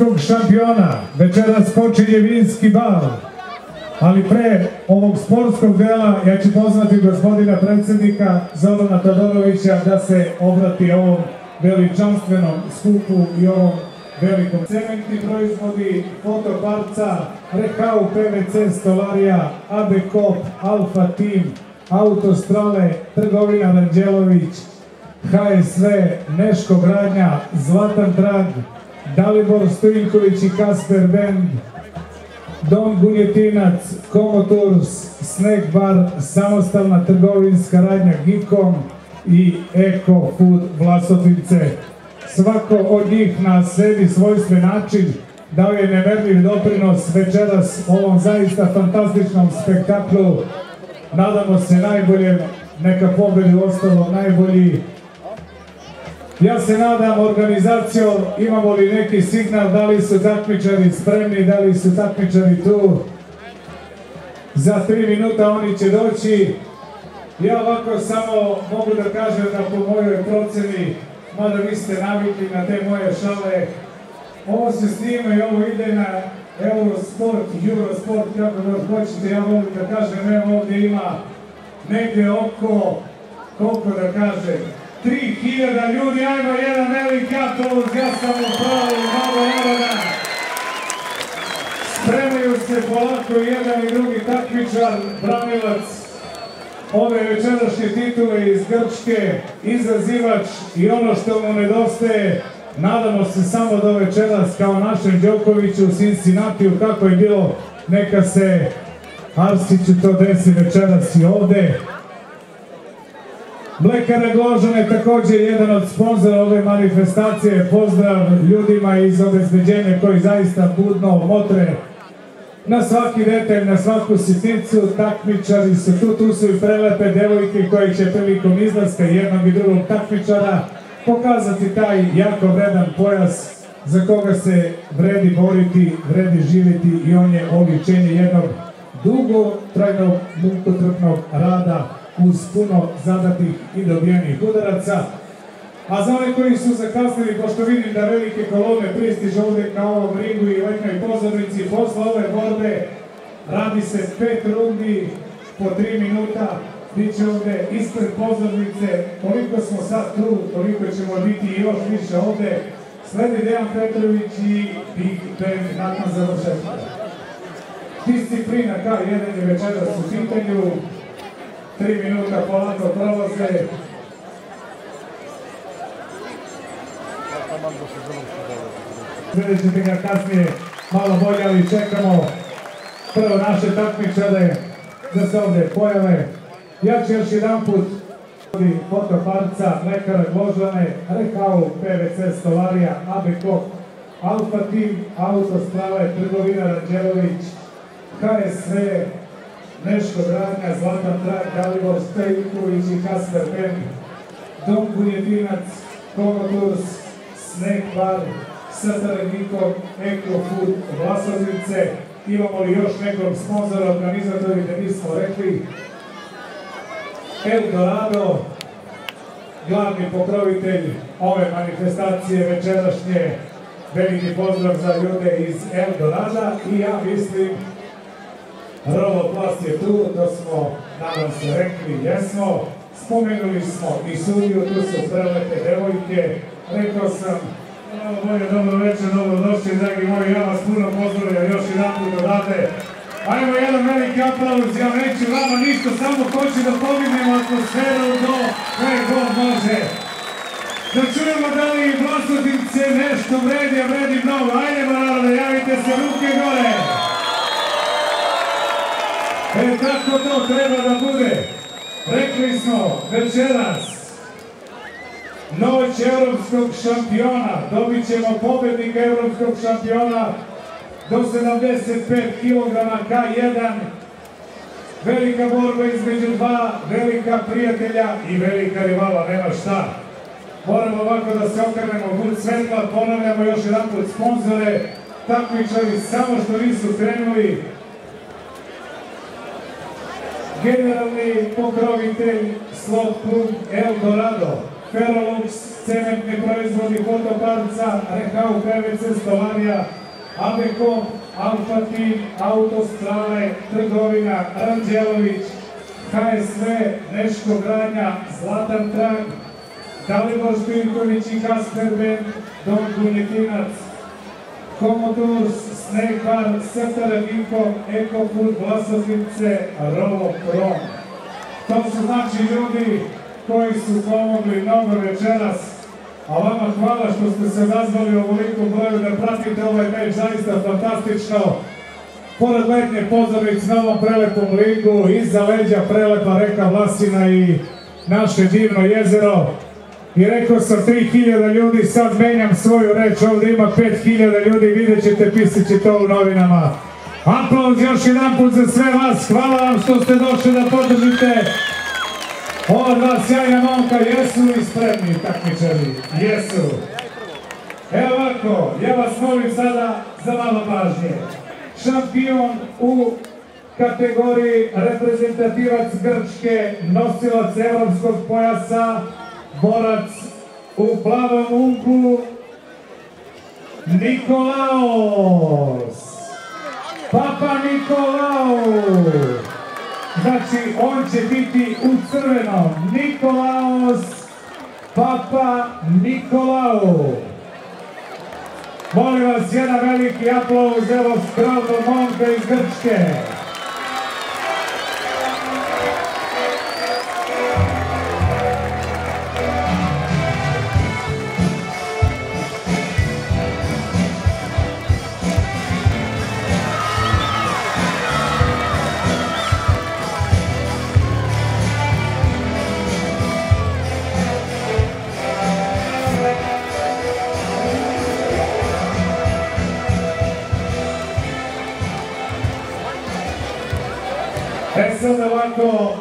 evropskog šampiona. Večeras počinje vinski bal. Ali pre ovog sportskog dela ja ću pozvati gospodina predsjednika Zorana Todorovića da se obrati ovom veličanstvenom skupu i ovom velikom cementni proizvodi, fotoparca, Rekau PVC Stolarija, AB Kop, Alfa Team, Autostrale, Trgovina Ranđelović, HSV, Neško Gradnja, Zlatan Drag, Dalibor Stojinković i Kasper Bend, Dom Gunjetinac, Komoturs, Snack Bar, Samostalna trgovinska radnja Gikom i Eko Food Vlasotince. Svako od njih na sebi svojstven način dao je nemerljiv doprinos večeras ovom zaista fantastičnom spektaklu. Nadamo se najboljem, neka pobedi ostalo najbolji. Ja se nadam organizacijom, imamo li neki signal, da li su takmičari spremni, da li su takmičari tu. Za tri minuta oni će doći. Ja ovako samo mogu da kažem da po mojoj proceni mada vi ste navikli na te moje šale. Ovo se snima i ovo ide na Eurosport, Eurosport, kako god hoćete, ja mogu da kažem, evo ovdje ima negdje oko, koliko da kažem, 3000 ljudi, ajmo jedan veliki aplauz, ja sam u pravu, malo naroda. Spremaju se polako jedan i drugi takmičar, branilac ove večerašnje titule iz Grčke, izazivač i ono što mu nedostaje, nadamo se samo do večeras kao našem Đokoviću u Cincinnatiju, kako je bilo, neka se Arsiću to desi večeras i ovde. Mlekara Gložan je također jedan od sponzora ove manifestacije. Pozdrav ljudima iz obezbeđenja koji zaista budno motre na svaki detalj, na svaku sitnicu, takmičari su tu, tu su i prelepe devojke koje će prilikom izlaska jednog i drugog takmičara pokazati taj jako vredan pojas za koga se vredi boriti, vredi živjeti i on je oličenje jednog dugotrajnog, mukotrpnog rada uz puno zadatih i dobijenih udaraca. A za one koji su zakasnili, pošto vidim da velike kolone pristiže ovdje ka ovom ringu i letnoj pozornici, posle ove borbe radi se pet rundi po tri minuta, bit će ovdje ispred pozornice, koliko smo sad tu, toliko ćemo biti još više ovdje. Sledi Dejan Petrović i Big Ben nakon završetka. Disciplina K1 je večeras u pitanju, tri minuta polako prolaze, Vidjet ćete ga kasnije malo bolje, ali čekamo prvo naše takmičare da se ovdje pojave. Ja ću još jedan put fotoparca, Mekara Gvožane, Rekao, PVC Stolarija, Abekop, Alfa Team, Autostrale, Trgovina Ranđelović, HSV, Neško Gradnja, Zlatan Trak, Dalibor Stojković i Kasper Ben, Dom Gunjetinac, Komoturs, Snack Bar, sa Taranikom, Eko Food, Vlasovnice. Imamo li još nekog sponzora, organizatori da nismo rekli. Eldorado, glavni pokrovitelj ove manifestacije večerašnje. Veliki pozdrav za ljude iz Eldorada i ja mislim Roboplast je tu, to smo, nadam se, rekli, jesmo. Spomenuli smo i sudiju, tu su prelepe devojke, Rekao sam, bolje dobro večer, dobro došli, dragi moji, ja vas puno pozdravljam još jedan put odavde. Ajmo jedan veliki aplauz, ja neću vama ništa, samo hoću da povinemo atmosferu do koje god može. Da čujemo da li Vlasotince nešto vredi, a vredi mnogo. Ajde, narode, javite se ruke gore. E, tako to treba da bude. Rekli smo, večeras, noć europskog šampiona. Dobit ćemo pobednika europskog šampiona do 75 kg K1. Velika borba između dva velika prijatelja i velika rivala, nema šta. Moramo ovako da se okrenemo bud svetla, ponavljamo još jedan put sponzore. takmičari samo što nisu krenuli. Generalni pokrovitelj Slot klub Eldorado, Ferolux, cementni proizvodi fotoparca, Rehau PVC Stolarija, Abeko, Alfa Team, Autostrale, Trgovina, Ranđelović, HSV, Neško Granja, Zlatan Trag, Dalibor Špirković i Kasper Ben, Gunjetinac, Commodores, Snake Bar, Srtara Vinko, Eko Food, Vlasovnice, Rolo Prom. To su znači ljudi koji su pomogli mnogo večeras, a vama hvala što ste se nazvali ovoliku broju da pratite ovaj meč, zaista fantastično. Pored letnje pozornice na ovom prelepom ligu, iza leđa prelepa reka Vlasina i naše divno jezero. I rekao sam 3000 ljudi, sad menjam svoju reč, ovdje ima 5000 ljudi, vidjet ćete, pisat to u novinama. Aplauz još jedan put za sve vas, hvala vam što ste došli da podržite ova dva sjajna momka, jesu li spremni takmičari? Jesu. Evo ovako, ja vas molim sada za malo pažnje. Šampion u kategoriji reprezentativac Grčke, nosilac evropskog pojasa, borac u plavom unku, Nikolaos. Papa Nikolaos. Znači, on će biti u crvenom. Nikolaos, Papa Nikolao. Molim vas, jedan veliki aplauz, evo skromno momka iz Grčke. E sad ovako,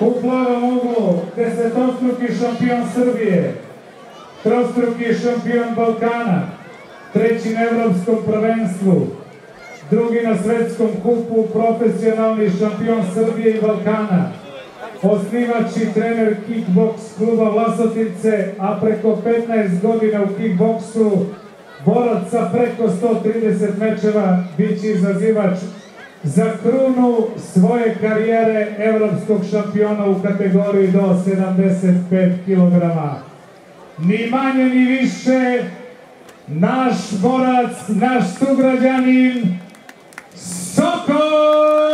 u plavom uglu, desetostruki šampion Srbije, trostruki šampion Balkana, treći na evropskom prvenstvu, drugi na svetskom kupu, profesionalni šampion Srbije i Balkana, osnivač i trener kickbox kluba Vlasotice, a preko 15 godina u kickboksu, borac sa preko 130 mečeva, bit će izazivač za krunu svoje karijere evropskog šampiona u kategoriji do 75 kg. Ni manje ni više, naš borac, naš sugrađanin, Sokol!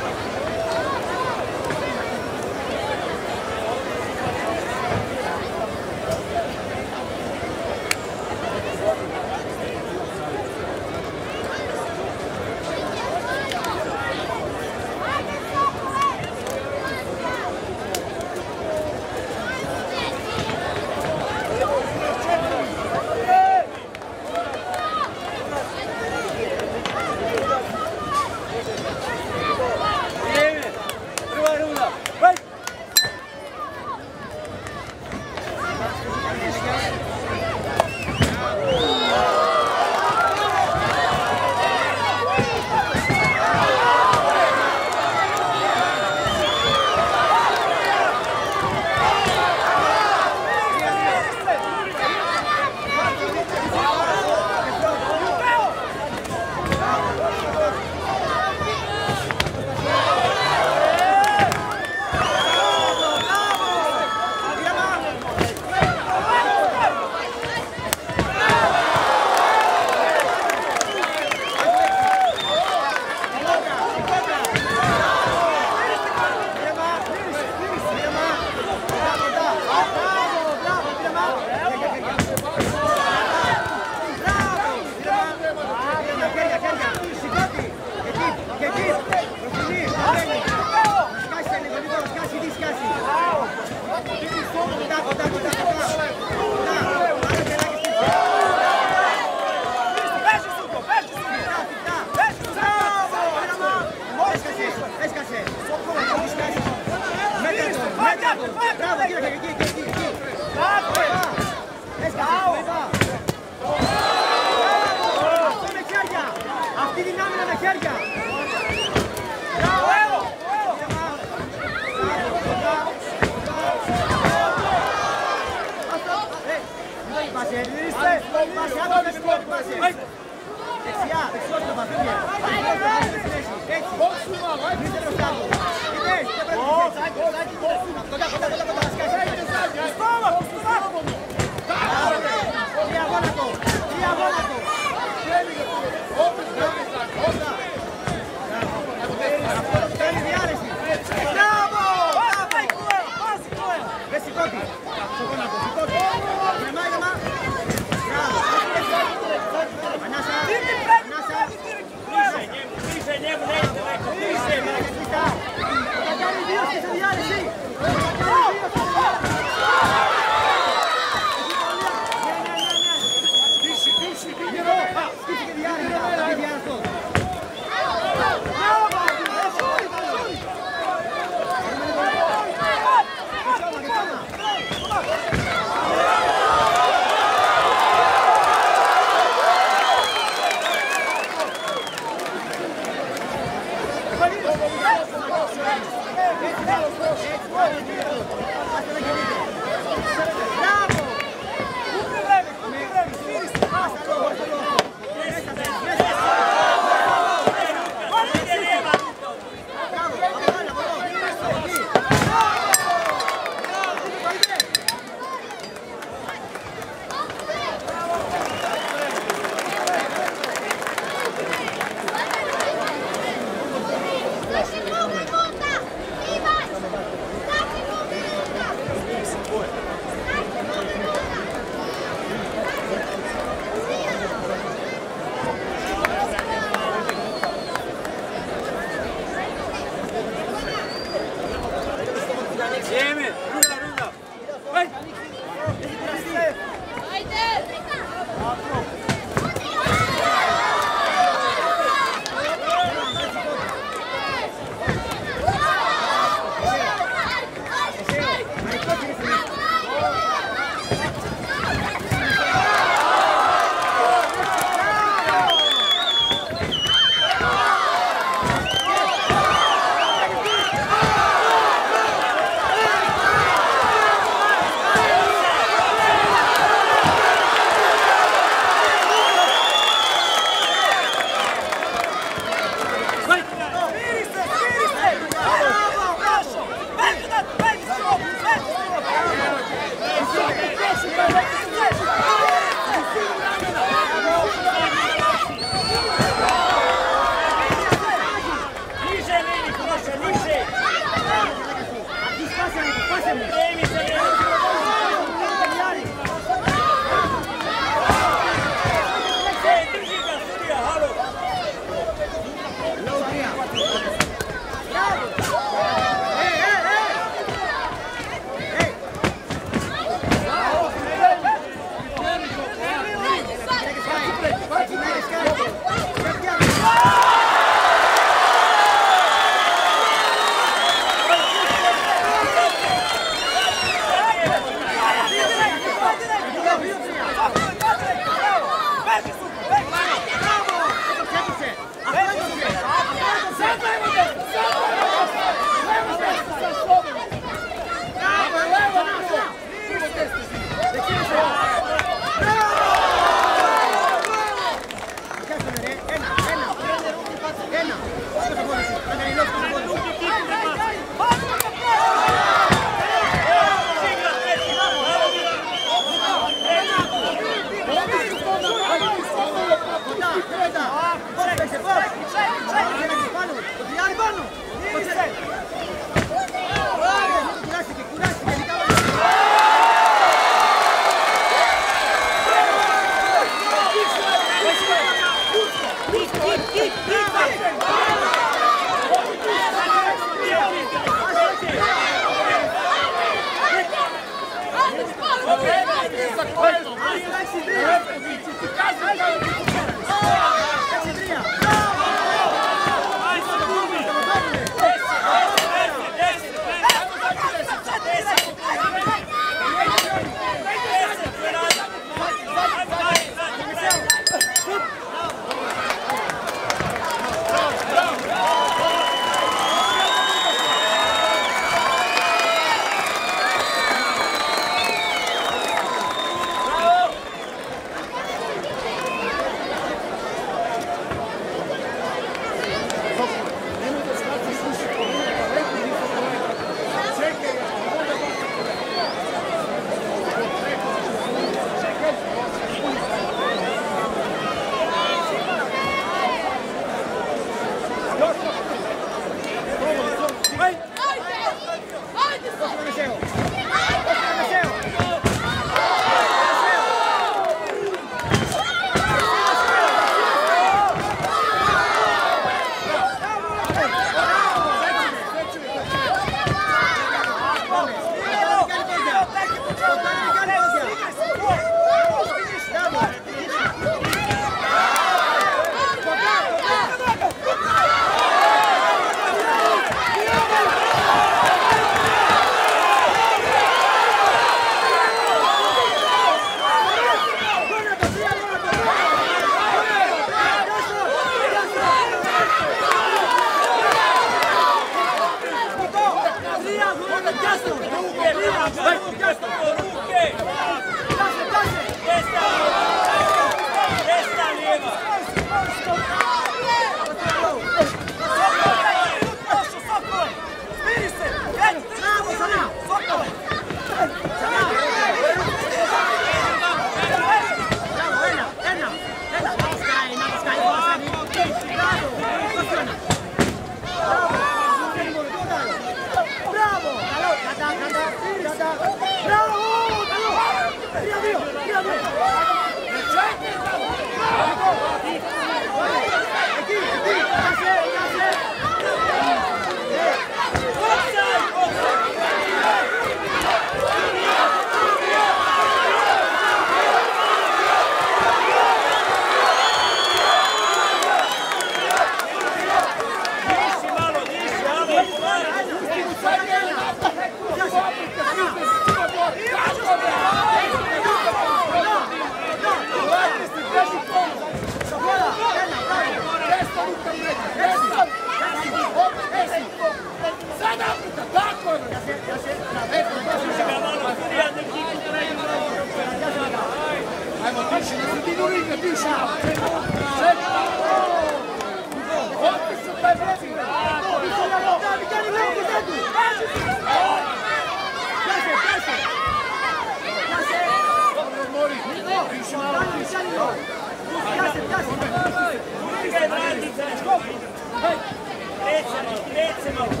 Recimo, recimo.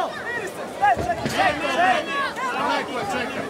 Take it, take it.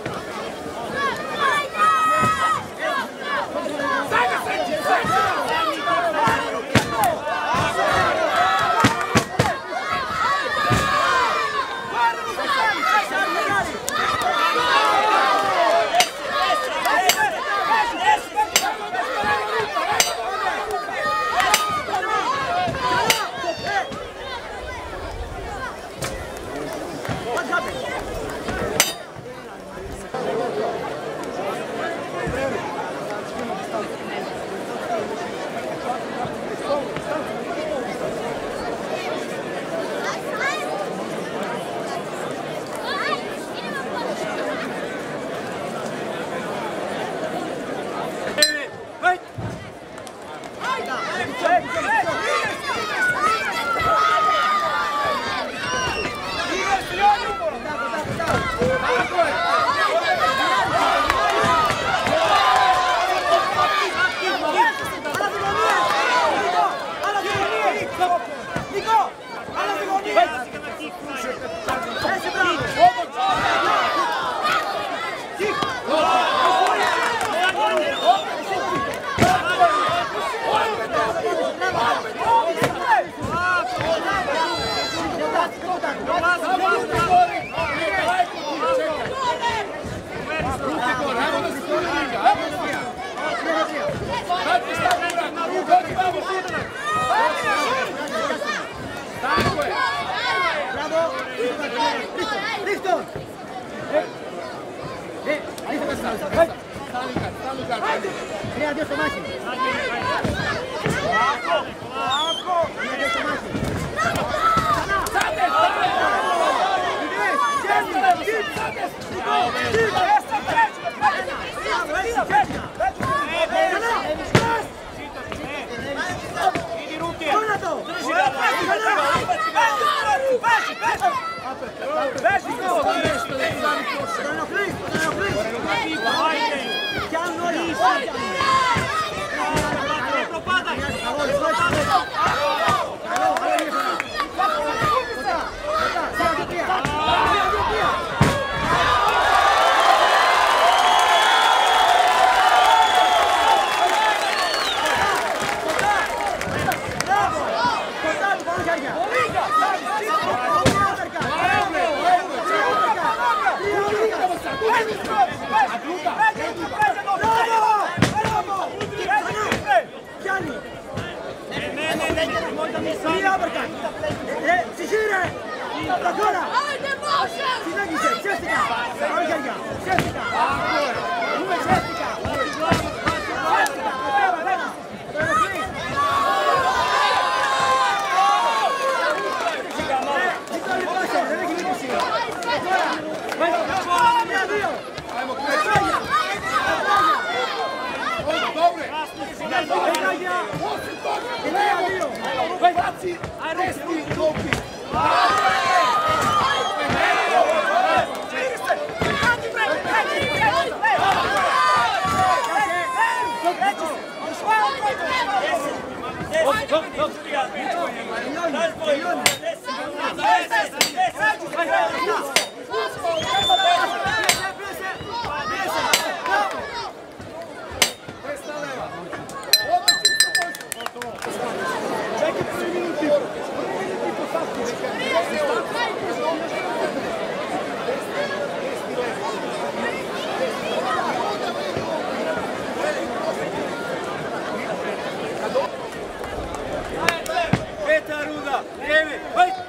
Ancora! Avete mossa! Ti vedi, Jessica! Organica! Jessica! Dove Jessica? Jessica! Brava, brava! Brava qui! Vittorio Boscia, deve che vinci! Ancora! Vai, vai, vai, Dio! Battaglia! Battaglia! Battaglia! Vai, Dio! Vai, resti, rompi! Vai! Let's go! время! Ой!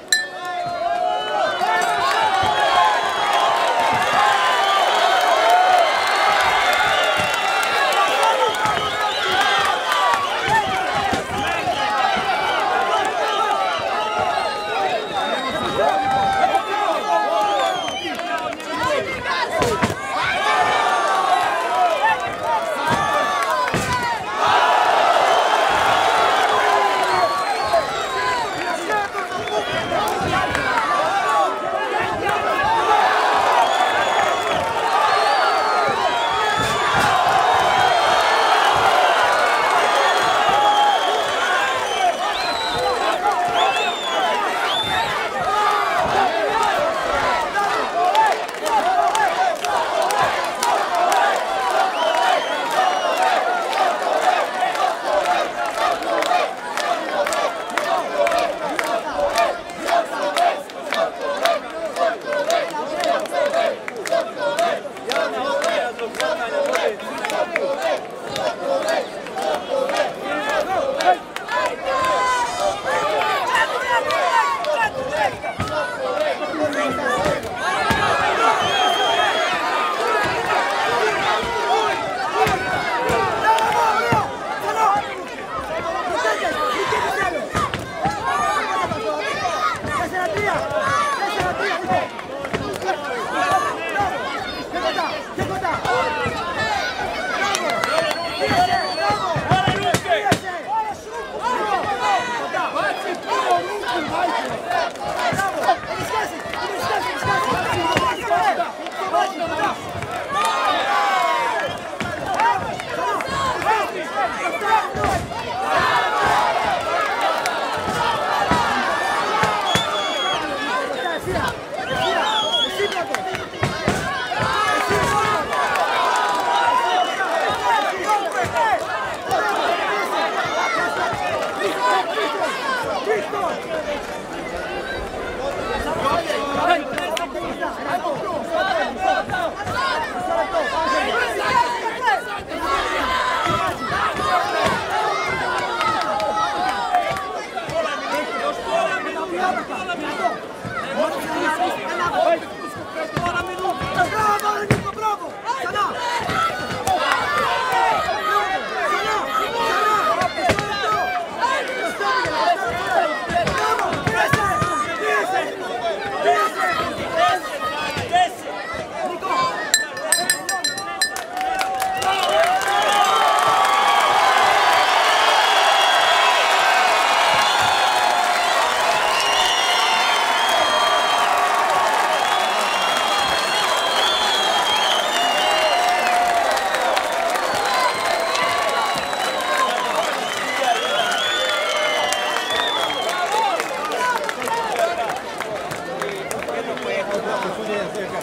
Zogu,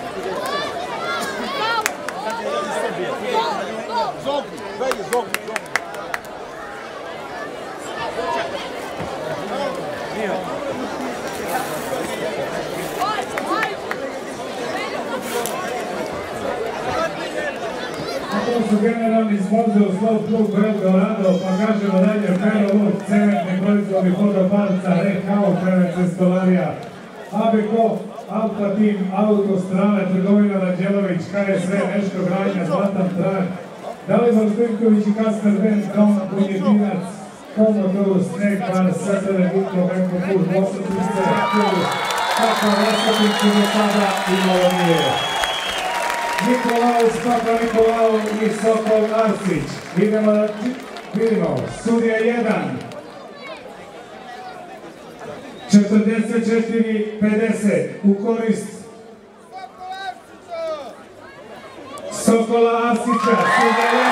velho, zogu, zogu. To su generalni sponsor Slow Klub Belgorado, pa kažemo dalje Fero Lud, Cementni proizvodi Fotoparca, Red Kao, Prevence Stolarija, Abikov, Alfa Team, Auto Strane, Trgovina Rađelović, KSV, Nešto Gradnja, Zlatan Trak, Dalibor Stojković i Kasper Ben, Tom Bunjetinac, Komodo, Snake Bar, Satele, Gutno, Venko Vosotrice, Kuru, Kako Vosotrice do sada imalo nije. Nikolaus Papa Nikolau i Sokol Arsić. Idemo da vidimo. Sudija 1. 44-50 u korist Sokola Arsića. Sudija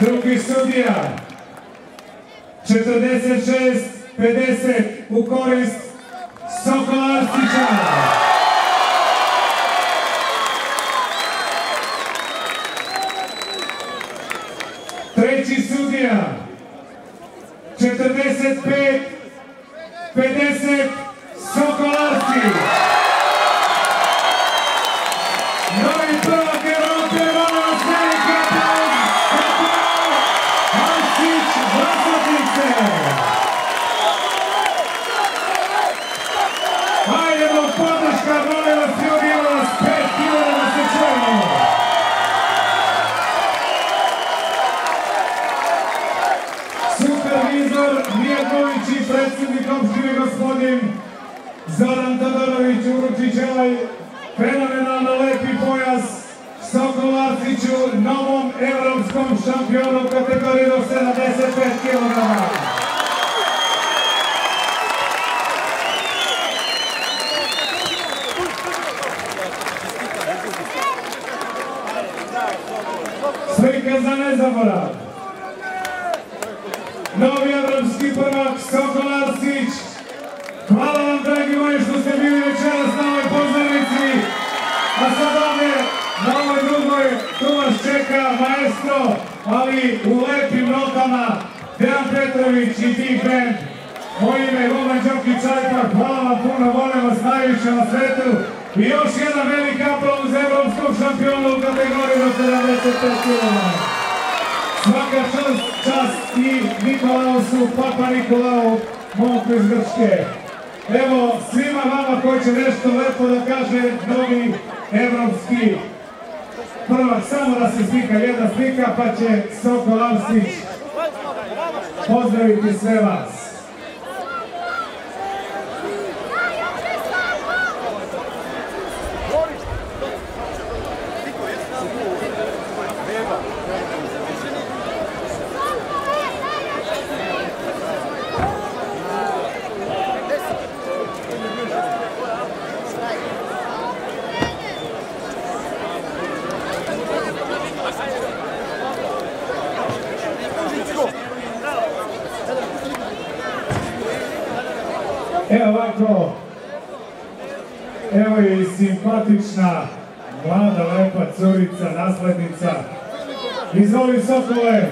1. Drugi sudija. 46-50 u korist Sokol Arsića. 75 kg. Slika za nezaborav. Novi evropski prvak Sokol Arsić. Hvala vam dragi moji što ste bili večeras na ovoj pozornici. A sad ovdje na ovoj drugoj tu vas čeka maestro, ali u lepim notama Dejan Petrović i Big Band. Moje ime je Roman Đoki Čajka, hvala vam puno, volim vas najviše na svetu. I još jedan veliki aplauz evropskog šampiona u kategoriji do 75 kg. Svaka čast, čast i Nikolausu, Papa Nikolao, momku iz Grčke. Evo, svima vama koji će nešto lepo da kaže, novi evropski prvak, samo da se slika jedna slika, pa će Sokol Arsić pozdraviti sve vas. away.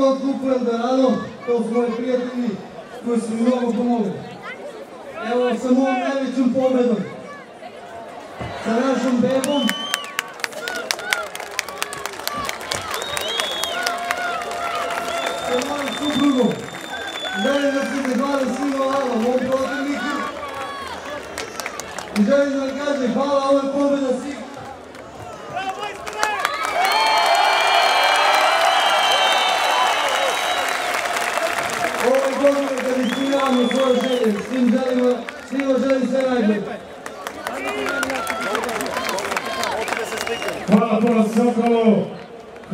Skot Klupu Eldorado, to su moji prijatelji koji su mi mnogo pomogli. Evo sa mojom najvećom pobedom, sa našom bebom. Sa mojom suprugom. Želim da se zahvalim svima vama, mom protivniku. I želim da vam kažem hvala, ovo je pobjeda svih. Ispunjavamo svoje želje, svim želimo, svima želim sve najbolje. Hvala puno Sokolu.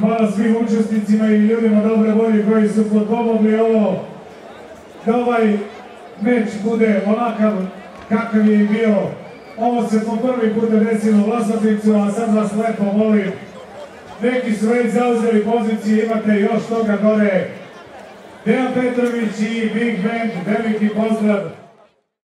Hvala svim učesnicima i ljudima dobre volje koji su potpomogli ovo da ovaj meč bude onakav kakav je i bio. Ovo se po prvi put desilo u Vlasoticu, a sad vas lepo molim. Neki su već zauzeli pozicije, imate još toga gore. Dejan Petrović i Big Band, veliki pozdrav.